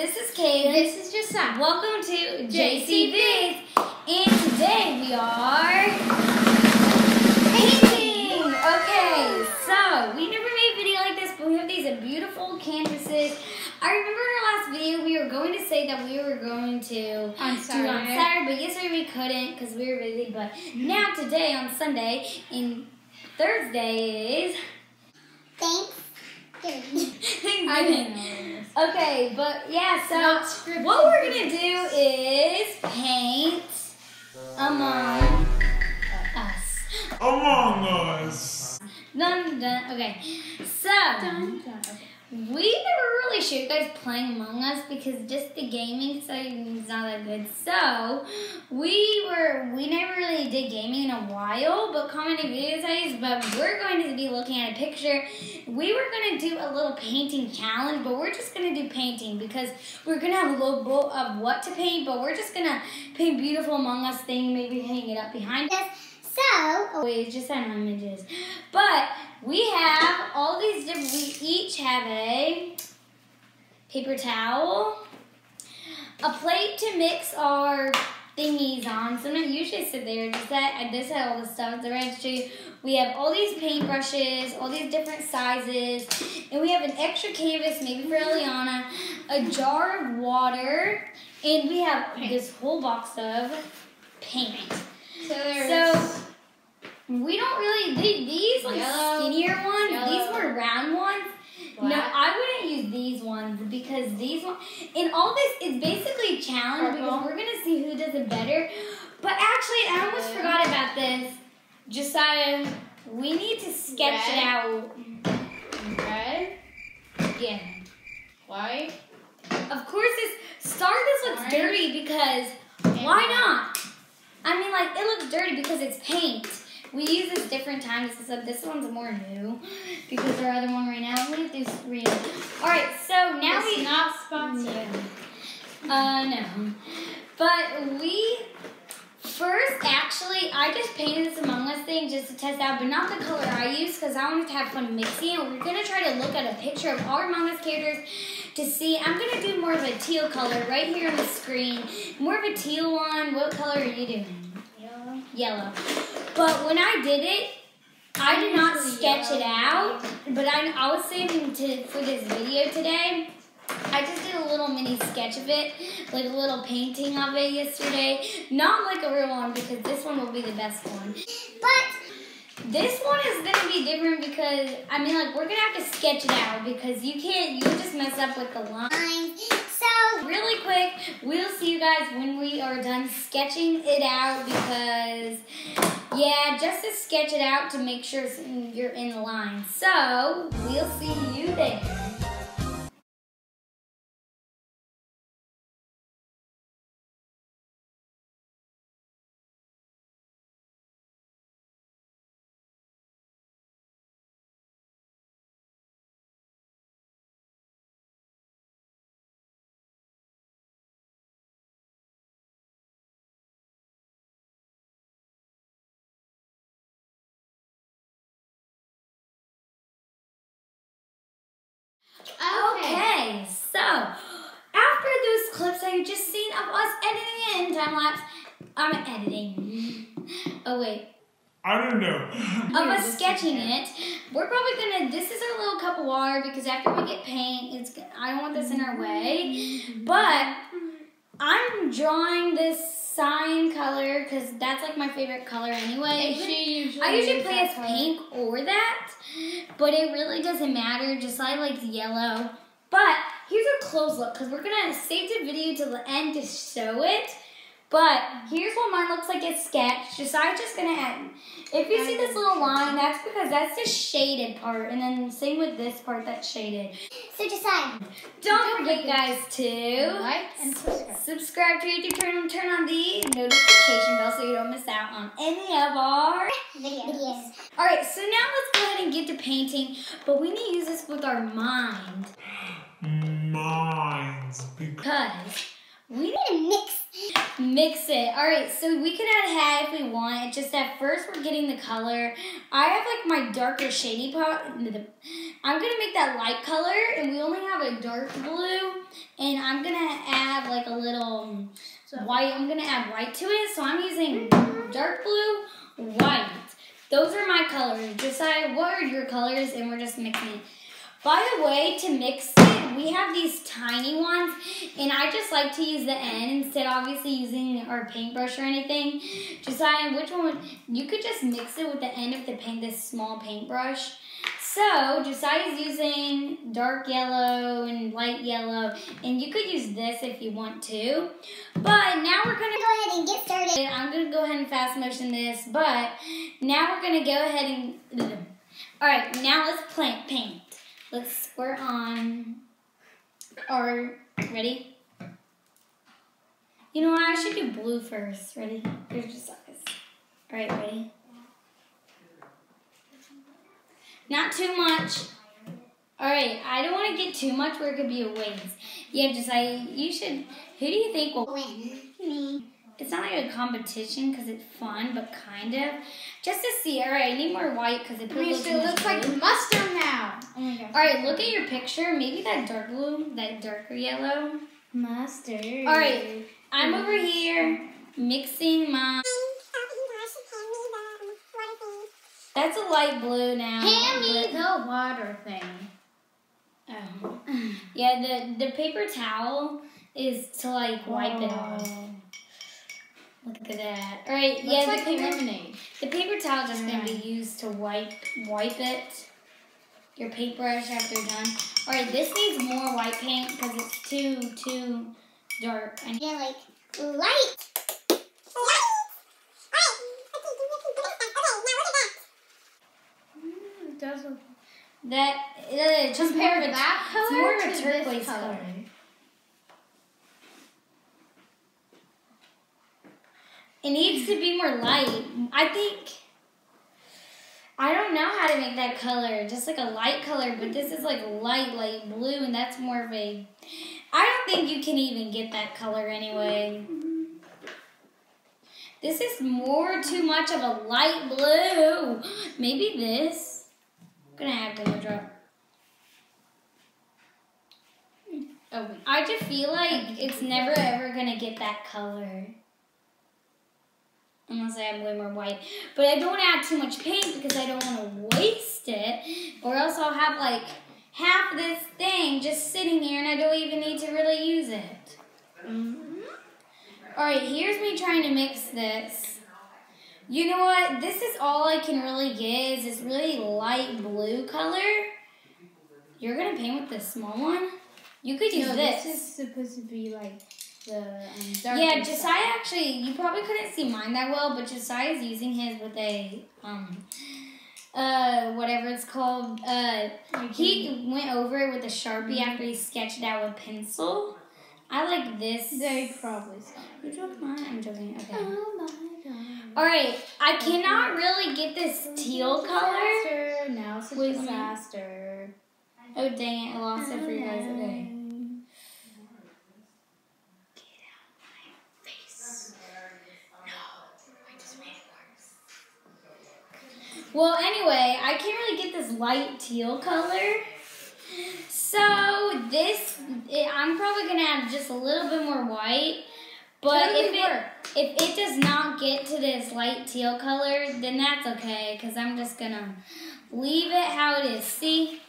this is Kate. This is Josiah. Welcome to JC JC And today we are painting. Okay, so we never made a video like this, but we have these beautiful canvases. I remember in our last video we were going to say that we were going to On do on Saturday. Saturday, but yesterday we couldn't because we were busy. But now today on Sunday and Thursdays. Thanks. I didn't. Okay, but yeah, so what we're gonna do is paint uh, among us. Among Us. Dun, dun. Okay, so Dun, dun. We never really showed you guys playing Among Us because just the gaming side is not that good. So we were we never really did gaming in a while, but commenting video sites. But we're going to be looking at a picture. We were gonna do a little painting challenge, but we're just gonna do painting because we're gonna have a little of what to paint. But we're just gonna paint beautiful Among Us thing, maybe hang it up behind us. So, Oh, wait, it's just on images. But we have all these different, we each have a paper towel, a plate to mix our thingies on. So not usually sit there, just that, I just had all the stuff at the registry. We have all these paintbrushes, all these different sizes, and we have an extra canvas, maybe for Eliana, a jar of water, and we have this whole box of paint. So there's So we don't really the- these like Yellow, skinnier ones. These yellow, were round ones. No. I wouldn't use these ones because these ones. And all this is basically a challenge because we're gonna see who does it better. But actually, I almost Yeah. forgot about this. Josiah, we need to sketch it out. red, Yeah. white. Of course, this start. This looks Orange. dirty because and Why not? I mean, like, it looks dirty because it's paint. We use this different times. This, is- this one's more new because our other one right now, we do three. All right, so now It's we. not sponsored. Uh, no. But we. First, actually, I just painted this Among Us thing just to test out, but not the color I use because I wanted to have fun mixing it. We're going to try to look at a picture of our Among Us characters to see. I'm going to do more of a teal color right here on the screen. More of a teal one. What color are you doing? Yellow. But when I did it, I did not sketch it out. But I, I was saving to for this video today. I just did a little mini sketch of it, like a little painting of it yesterday. Not like a real one because this one will be the best one. but This one is gonna be different because I mean, like we're gonna have to sketch it out because you can't. You just mess up with the line. Really quick, we'll see you guys when we are done sketching it out because, yeah, just to sketch it out to make sure you're in line. So, we'll see you there. Okay, so after those clips that you just seen of us editing it in time lapse, I'm editing. Oh wait, I don't know. of us sketching it. We're probably gonna. This is our little cup of water because after we get paint, it's. I don't want this in our way, but I'm drawing this cyan color because that's like my favorite color anyway. She usually I usually play that as color. pink or that, but it really doesn't matter. Just I like yellow. But here's a close look because we're gonna save the video to the end to show it. But here's what mine looks like it's sketched. Just I'm just gonna end. If you see this little line, that's because that's the shaded part, and then same with this part that's shaded. so decide. Don't forget, guys, to Like and subscribe. subscribe to YouTube channel and turn on the notification bell so you don't miss out on any of our Videos. All right, so now let's go ahead and get to painting, but we need to use this with our mind Minds. Because we need gonna mix. mix it. All right, so we can add hat if we want. Just at first we're getting the color. I have like my darker shady the I'm gonna make that light color, and we only have a dark blue, and I'm gonna add like a little white. I'm gonna add white to it, so I'm using dark blue, white. Those are my colors. Decide what are your colors, and we're just mixing it. By the way, to mix it, we have these tiny ones, and I just like to use the end instead of obviously using our paintbrush or anything. Decide which one, you could just mix it with the end of the paint, this small paintbrush. So, Josiah's using dark yellow and light yellow, and you could use this if you want to. But now we're gonna Go ahead and get started. I'm gonna go ahead and fast motion this, but now we're gonna go ahead and. All right, now let's plant paint. Let's squirt on our. Ready? You know what? I should do blue first. Ready? Here's. All right, ready? Not too much. All right, I don't want to get too much where it could be a waste. Yeah, just I. You should. Who do you think will Win. Me. It's not like a competition because it's fun, but kind of. Just to see. All right, I need more white because it little Mister too much looks like mustard now. Oh my gosh. All right, look at your picture. Maybe that dark blue, that darker yellow. Mustard. All right, I'm over here mixing my. That's a light blue now. Hand me the water thing. Oh. Yeah, the the paper towel is to like wipe it off. Look at that. All right, Looks yeah, like the paper. lemonade. The paper towel just gonna be used to wipe wipe it. Your paintbrush after you're done. All right, this needs more white paint because it's too too dark. I need, Yeah, like light. Does look. that uh, just more Compare of a, that color it's more of a turquoise color. color. It needs to be more light. I think. I don't know how to make that color, just like a light color, but this is like light, light blue, and that's more of a. I don't think you can even get that color anyway. This is more too much of a light blue. Maybe this. I'm gonna a little drop. Oh. I just feel like it's never ever gonna get that color. Unless I have way more white. But I don't want to add too much paint because I don't want to waste it. Or else I'll have like half this thing just sitting here and I don't even need to really use it. Mm-hmm. Alright, here's me trying to mix this. You know what? This is all I can really get is this really light blue color. You're gonna paint with this small one? You could use No, this. this is supposed to be like the um. Yeah, side. Josiah actually, you probably couldn't see mine that well, but Josiah's using his with a, um, uh, whatever it's called. Uh, he went over it with a Sharpie after he sketched it out with pencil. I like this. They probably saw You joke mine? I'm joking. Okay. Oh my god. Alright, I cannot really get this teal color. Now it's a disaster. Oh, dang it. I lost it for you guys. Okay. Well, anyway, I can't really get this light teal color. So this, it, I'm probably gonna add just a little bit more white. But Totally if it work. if it does not get to this light teal color, then that's okay, cause I'm just gonna leave it how it is. See,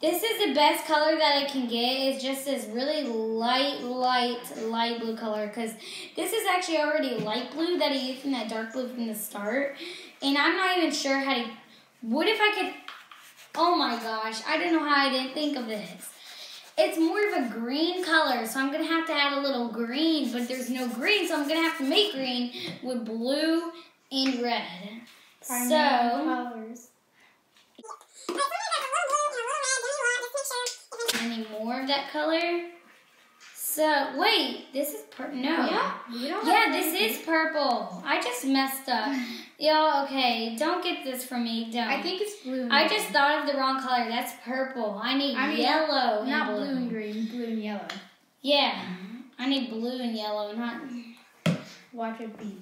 this is the best color that I can get. It's just this really light, light, light blue color. Cause this is actually already light blue that I used from that dark blue from the start. And I'm not even sure how to, what if I could, oh my gosh, I don't know how I didn't think of this. It's more of a green color, so I'm gonna have to add a little green, but there's no green, so I'm gonna have to make green with blue and red. Primary So, colors. I need more of that color. So, wait, this is purple. No. Yeah. We don't Yeah, have this anything. is purple. I just messed up. Yo, okay, don't get this from me. Don't. I think it's blue. and I green. just thought of the wrong color. That's purple. I need I mean, yellow and not blue. blue and green, blue and yellow. Yeah, I need blue and yellow, not. Watch it be.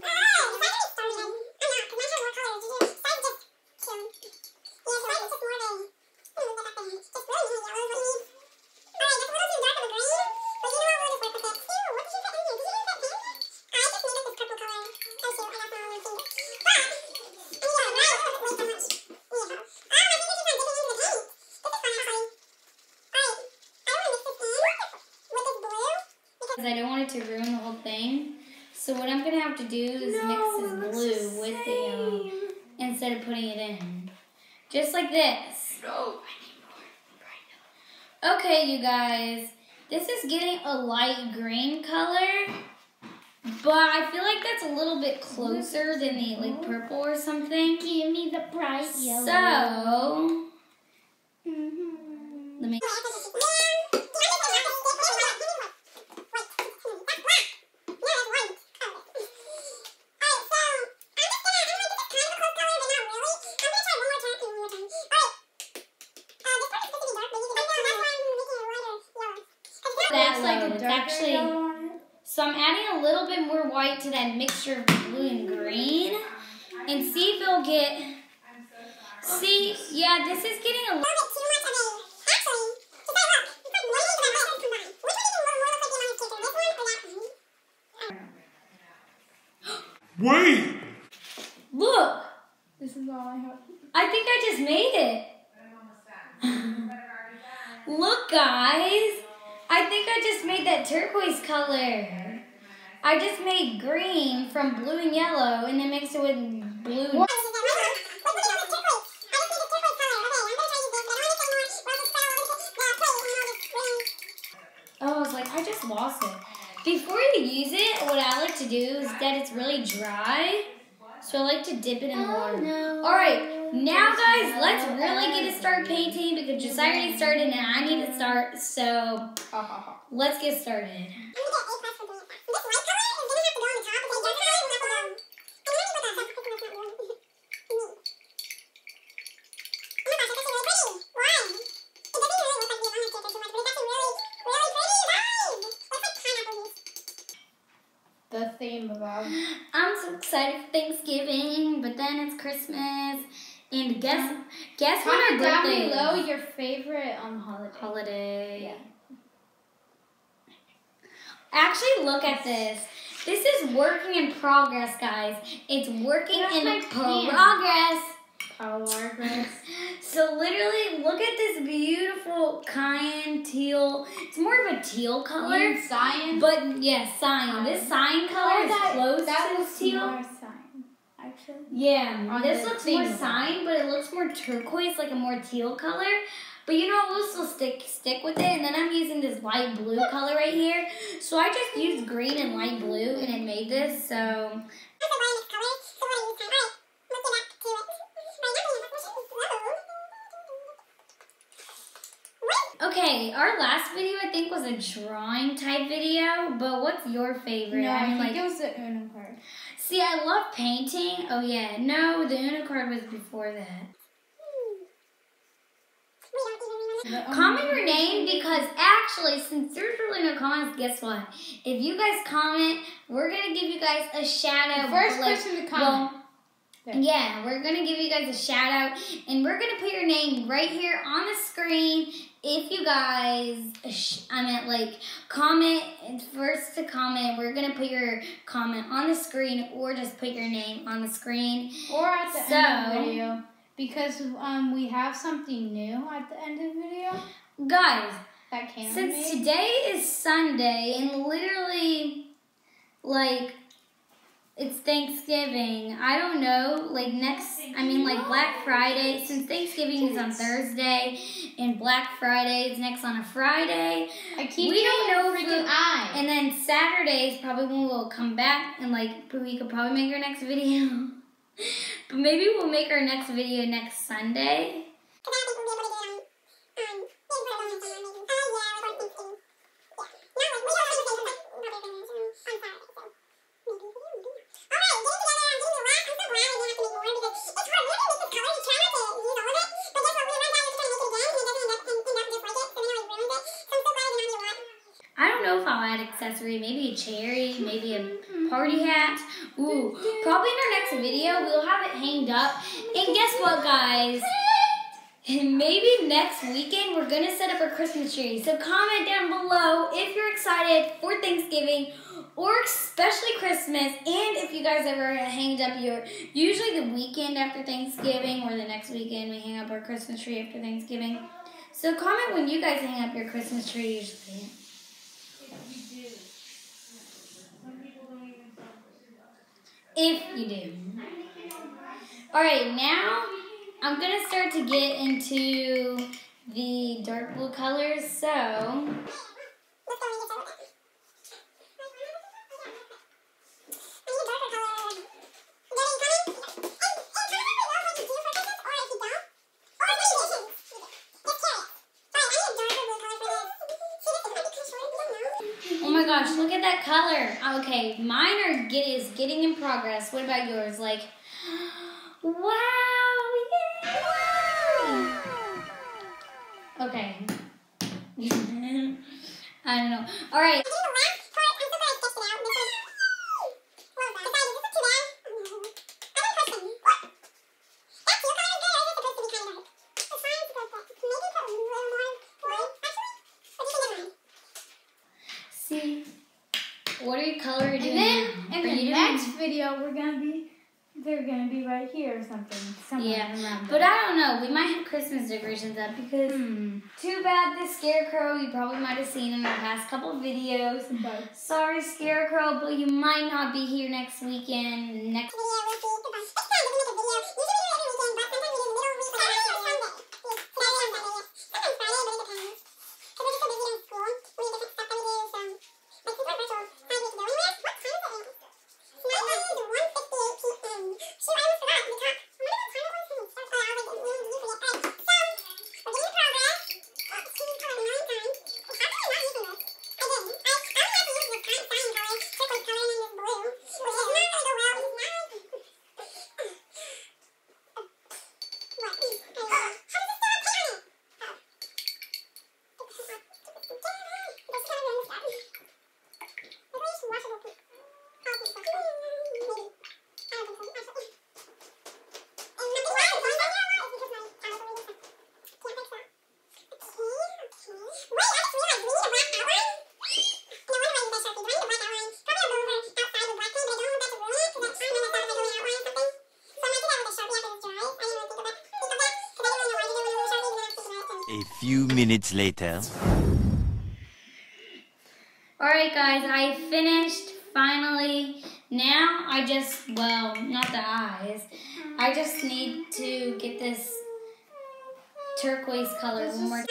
I don't want it to ruin the whole thing. So what I'm going to have to do is no, mix this blue with the um, yellow instead of putting it in. Just like this. No, Okay, you guys. This is getting a light green color but I feel like that's a little bit closer than the like purple or something. Give me the bright yellow. So Mhm. let me. That's like it's actually- yellow on it. So I'm adding a little bit more white to that mixture of blue and green, and see if it'll get. See, yeah, this is getting a. Little. Wait! That turquoise color. I just made green from blue and yellow, and then mixed it with blue. Oh, I was like, I just lost it. Before you use it, what I like to do is that it's really dry. So I like to dip it in water. no. Alright, now guys, let's really get to start painting because Josiah already started and I need to start. So. Let's get started. The theme of. I'm so excited for Thanksgiving, but then it's Christmas. And guess guess our Comment down below your favorite um holiday. holiday. Actually, look at this. This is working in progress, guys. It's working That's in progress. Progress. So literally, look at this beautiful cayenne teal. It's more of a teal color, science. but yeah, cyan. This cyan oh, color is close that to teal. more sign, actually. Yeah, On this looks more cyan, but it looks more turquoise, like a more teal color. But you know, we'll still stick stick with it. And then I'm using this light blue color right here. So I just used green and light blue, and it made this. So okay, our last video I think was a drawing type video. But what's your favorite? No, I I mean, think like, it was the Uno card. see, I love painting. Oh yeah, no, the Uno card was before that. The Um, comment your name because actually, since there's really no comments, guess what? If you guys comment, we're gonna give you guys a shout out. First like- person to comment. Well, There. yeah, we're gonna give you guys a shout out, and we're gonna put your name right here on the screen. If you guys, I meant like comment first to comment, we're gonna put your comment on the screen, or just put your name on the screen. or at the So- end of the video. Because um we have something new at the end of the video Guys, that can Since today is Sunday and literally like it's Thanksgiving, I don't know, like next I mean like Black Friday, since Thanksgiving is on Thursday and Black Friday is next on a Friday. I keep we don't know freaking the- eye. And then Saturday is probably when we'll come back and like we could probably make our next video. but maybe we'll make our next video next Sunday. hanged up. And guess what, guys? Maybe next weekend we're going to set up a Christmas tree. So comment down below if you're excited for Thanksgiving or especially Christmas. And if you guys ever hanged up your, usually the weekend after Thanksgiving or the next weekend we hang up our Christmas tree after Thanksgiving. So comment when you guys hang up your Christmas tree usually. If you do. All right, now I'm gonna start to get into the dark blue colors. So Oh my gosh, look at that color. Okay, mine are get is getting in progress. What about yours? Like, wow, yay! Okay. I don't know. All right. See, what are you color And doing? then now? in Are the you doing- next video, we're gonna be, they're gonna be right here or something. Somewhere Yeah, around but there. I don't know. We might have Christmas decorations up because Hmm. too bad the scarecrow you probably might have seen in our past couple of videos. But Sorry, Scarecrow, but you might not be here next weekend. Next. Few minutes later. Alright, guys, I finished finally. Now I just, well, not the eyes. I just need to get this turquoise color one more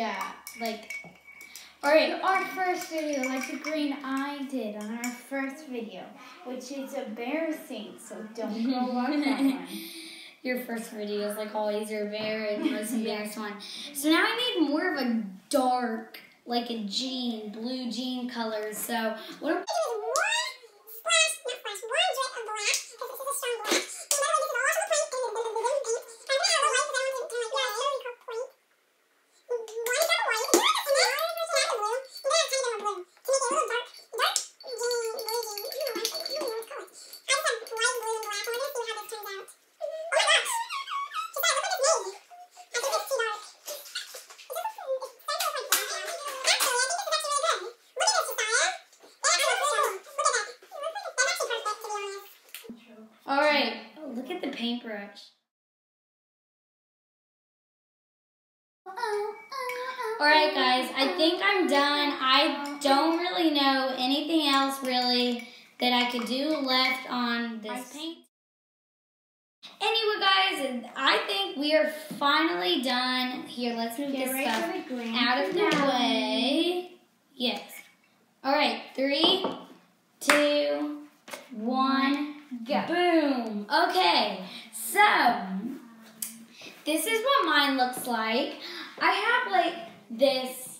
yeah, like. Alright, our first video, like the green I did on our first video, which is embarrassing. So don't go watch that one. Your first videos, like always, your very most embarrassed one. So now I need more of a dark, like a jean, blue jean color. So what? Am- All right, guys, I think I'm done. I don't really know anything else really that I could do left on this paint. Anyway, guys, I think we are finally done. Here, let's move Get this ready stuff for the grand out of the way. Yes. All right, three, two, one, Go. boom. Okay, so this is what mine looks like. I have like this,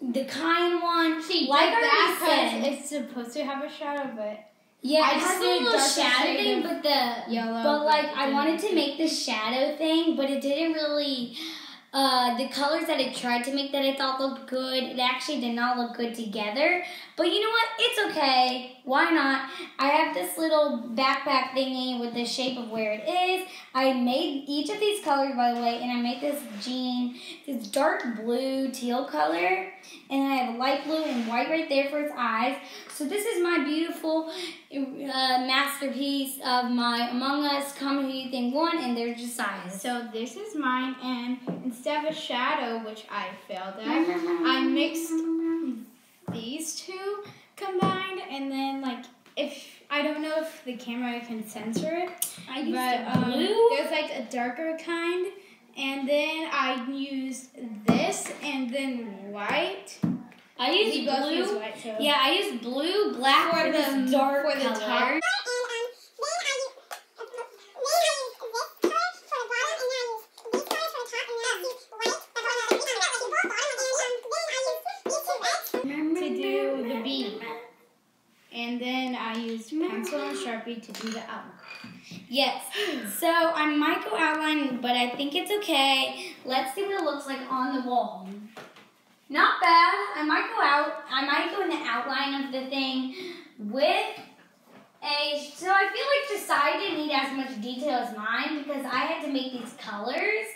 the kind one. See, like that because it's supposed to have a shadow, but Yeah, I it has a little shadow thing, but the yellow, but like I wanted to make the shadow thing, but it didn't really uh, the colors that I tried to make that I thought looked good, it actually did not look good together. But you know what? It's okay. Why not? I have this little backpack thingy with the shape of where it is. I made each of these colors, by the way, and I made this jean, this dark blue teal color. And I have a light blue and white right there for its eyes. So this is my beautiful uh, masterpiece of my Among Us Come Who You Think one, and they're just eyes. So this is mine, and instead of a shadow, which I failed at, I mixed these two combined, and then like if I don't know if the camera can censor it, I used but um, blue. there's like a darker kind, and then I used this, and then white. I used We both blue. used white, so Yeah, I used blue, black For for, the- dark for the color. top. to do the bead. And then I used pencil and sharpie to do the outline. Yes. So I might go outline, but I think it's okay. Let's see what it looks like on the wall. Not bad. I might go out. I might go in the outline of the thing with a. So I feel like Josiah didn't need as much detail as mine because I had to make these colors.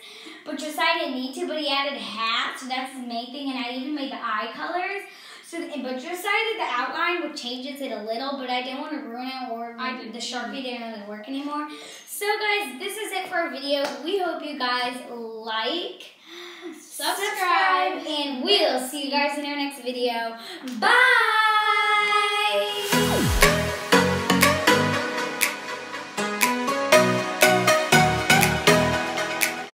But Josiah didn't need to, but he added hat, so that's his main thing, and I even made the eye colors. So, but Josiah did the outline, which changes it a little, but I didn't want to ruin it, or I did the Sharpie didn't really work anymore. So, guys, this is it for our video. We hope you guys like, subscribe, and we'll see you guys in our next video. Bye!